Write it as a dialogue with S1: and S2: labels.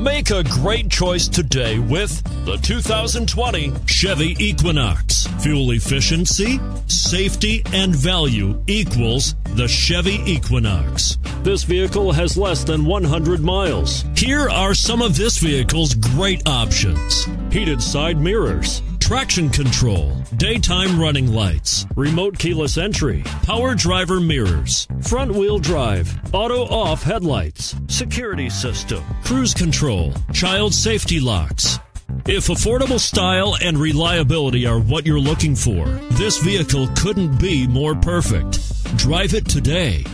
S1: Make a great choice today with the 2020 Chevy Equinox. Fuel efficiency, safety, and value equals the Chevy Equinox. This vehicle has less than 100 miles. Here are some of this vehicle's great options heated side mirrors traction control, daytime running lights, remote keyless entry, power driver mirrors, front wheel drive, auto off headlights, security system, cruise control, child safety locks. If affordable style and reliability are what you're looking for, this vehicle couldn't be more perfect. Drive it today.